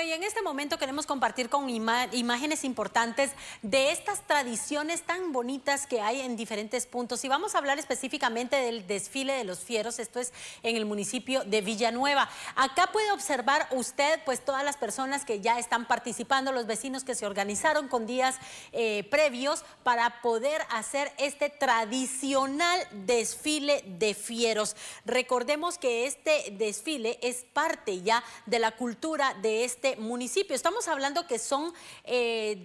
y en este momento queremos compartir con imágenes importantes de estas tradiciones tan bonitas que hay en diferentes puntos. Y vamos a hablar específicamente del desfile de los fieros, esto es en el municipio de Villanueva. Acá puede observar usted pues todas las personas que ya están participando, los vecinos que se organizaron con días eh, previos para poder hacer este tradicional desfile de fieros. Recordemos que este desfile es parte ya de la cultura de este este municipio. Estamos hablando que son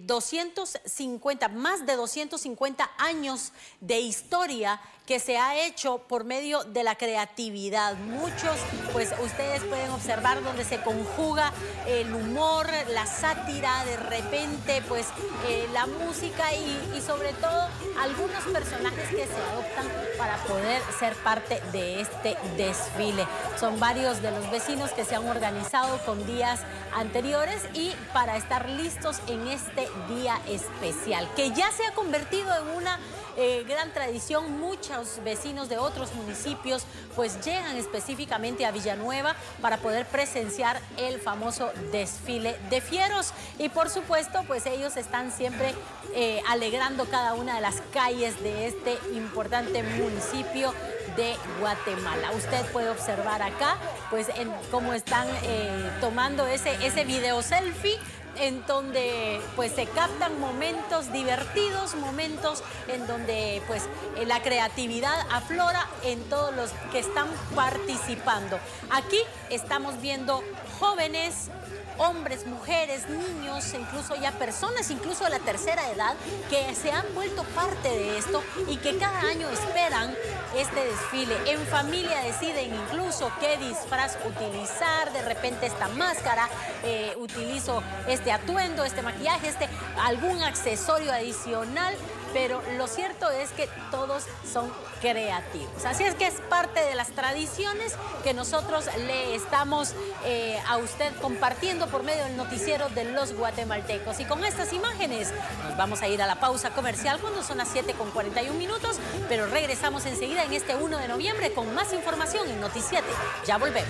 250, eh, más de 250 años de historia que se ha hecho por medio de la creatividad. Muchos, pues ustedes pueden observar donde se conjuga el humor, la sátira, de repente, pues eh, la música y, sobre todo algunos personajes que se adoptan para poder ser parte de este desfile. Son varios de los vecinos que se han organizado con días anteriores y para estar listos en este día especial, que ya se ha convertido en una eh, gran tradición. Muchos vecinos de otros municipios pues llegan específicamente a Villanueva para poder presenciar el famoso desfile de fieros. Y por supuesto pues ellos están siempre eh, alegrando cada una de las calles de este importante municipio de Guatemala. Usted puede observar acá pues en cómo están eh, tomando ese, ese video selfie en donde pues se captan momentos divertidos, momentos en donde pues eh, la creatividad aflora en todos los que están participando. Aquí estamos viendo jóvenes, hombres, mujeres, niños, incluso ya personas, incluso de la tercera edad, que se han vuelto parte de esto y que cada año esperan este desfile. En familia deciden incluso qué disfraz utilizar, de repente esta máscara, eh, utilizo este atuendo, este maquillaje, este algún accesorio adicional pero lo cierto es que todos son creativos. Así es que es parte de las tradiciones que nosotros le estamos eh, a usted compartiendo por medio del noticiero de los guatemaltecos. Y con estas imágenes nos vamos a ir a la pausa comercial cuando son las 7 con 41 minutos, pero regresamos enseguida en este 1 de noviembre con más información en Noticiete. Ya volvemos.